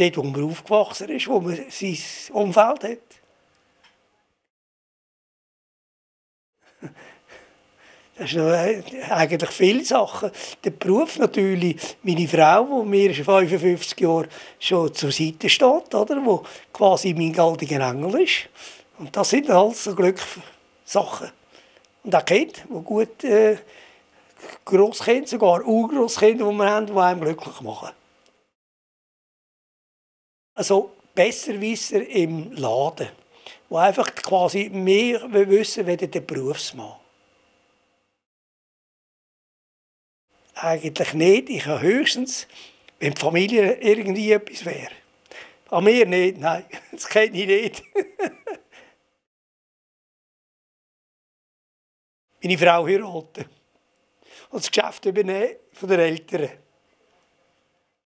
dort, wo man aufgewachsen ist, wo man sein Umfeld hat. Das sind eigentlich viele Sachen. Der Beruf natürlich, meine Frau, die mir 55 Jahre schon zur Seite steht, oder? wo quasi mein galtiger Engel ist. Und das sind alles so Glückssachen. Und auch Kinder, die gut äh, Grosskinder, sogar Urgroßkinder, die wir haben, die einem glücklich machen. Also Besserwisser im Laden, die einfach quasi mehr wissen als der Berufsmann. Eigentlich nicht. Ich habe höchstens, wenn die Familie irgendwie etwas wäre. An mir nicht, nein. Das kenne ich nicht. Meine Frau heiraten. Und das Geschäft übernehmen von den Eltern.